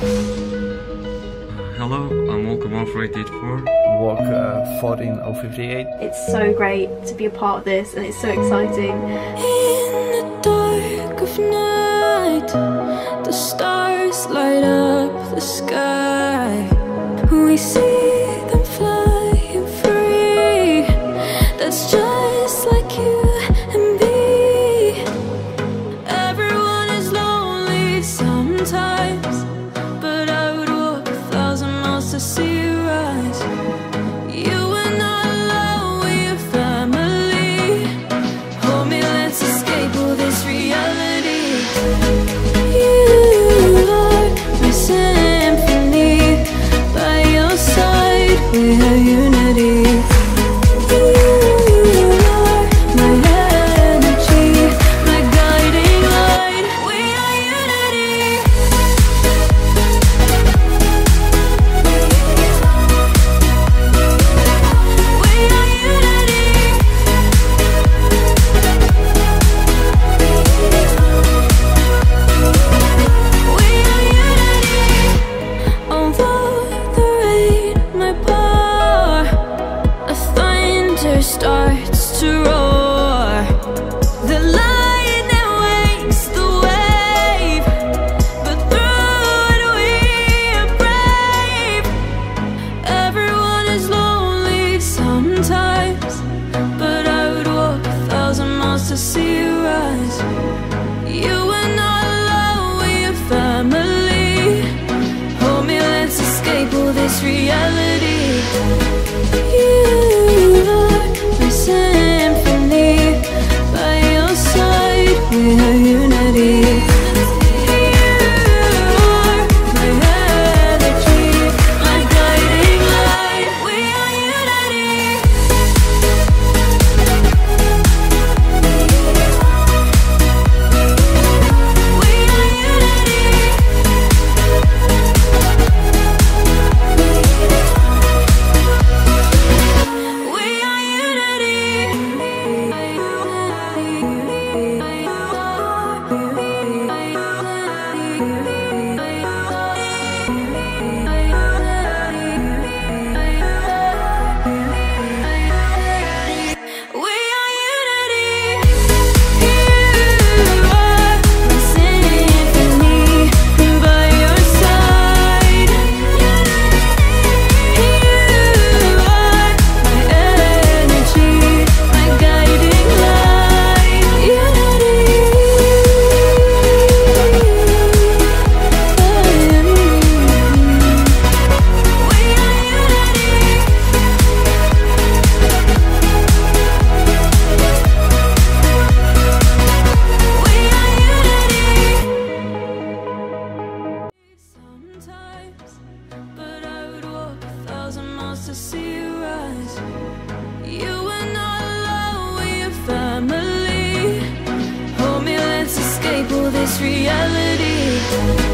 Hello, I'm Walker 13884. Walker uh, 14058. It's so great to be a part of this and it's so exciting. In the dark of night, the stars light up the sky. We see to see you rise. You are family. Hold me, let's escape all this reality. You are my symphony. By your side, we unity. Starts to roar. The lightning wakes the wave, but through it we are brave. Everyone is lonely sometimes, but I would walk a thousand miles to see you rise. You are not alone, we are family. Hold me, let's escape all this reality. Thousand miles to see you rise. You are not alone, we are family. Hold me, let's escape all this reality.